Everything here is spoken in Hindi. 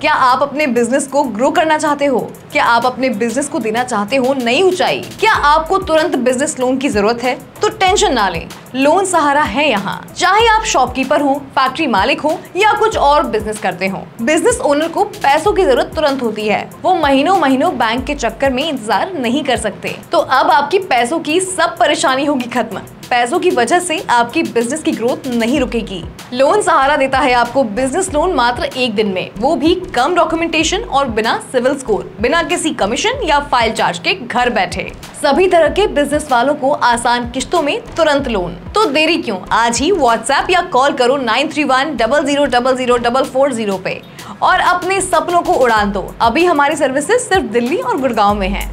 क्या आप अपने बिज़नेस को ग्रो करना चाहते हो? क्या आप अपने बिज़नेस को देना चाहते हो नई ऊंचाई? क्या आपको तुरंत बिज़नेस लोन की ज़रूरत है? तो टेंशन ना लें। लोन सहारा है यहाँ। चाहे आप शॉपकीपर हो फैक्ट्री मालिक हो, या कुछ और बिज़नेस करते हो बिज़नेस ओनर को पैसों की ज़रूरत तुरंत होती है। वो महीनों महीनों बैंक के चक्कर में इंतज़ार नहीं कर सकते। तो अब आपकी पैसों की सब परेशानी होगी खत्म। पैसों की वजह से आपकी बिज़नेस की ग्रोथ नहीं रुकेगी। लोन सहारा देता है आपको बिज़नेस लोन मात्र एक दिन में। वो भी कम डॉक्यूमेंटेशन और बिना सिविल स्कोर बिना किसी कमीशन या फ़ाइल चार्ज के घर बैठे। सभी तरह के बिज़नेस वालों को आसान किश्तों में तुरंत लोन तो देरी क्यों? आज ही व्हाट्सएप या कॉल करो nine three one double zero double zero double four zero पे। और अपने सपनों को उड़ान दो। अभी हमारी सर्विसेज़ सिर्फ़ दिल्ली और गुड़गांव में है।